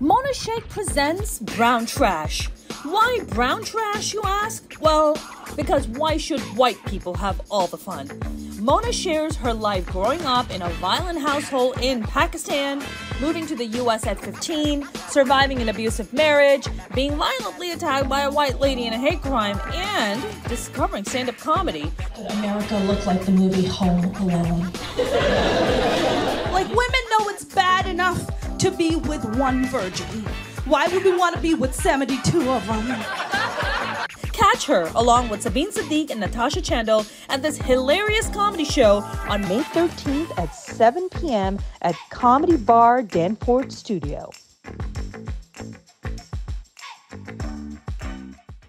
Mona Shaikh presents Brown Trash. Why brown trash, you ask? Well, because why should white people have all the fun? Mona shares her life growing up in a violent household in Pakistan, moving to the US at 15, surviving an abusive marriage, being violently attacked by a white lady in a hate crime, and discovering stand up comedy. Did America looked like the movie Home Alone. like, women know it's bad enough to be with one virgin. Why would we want to be with 72 of them? Catch her along with Sabine Sadiq and Natasha Chandel at this hilarious comedy show on May 13th at 7 p.m. at Comedy Bar Danforth Studio.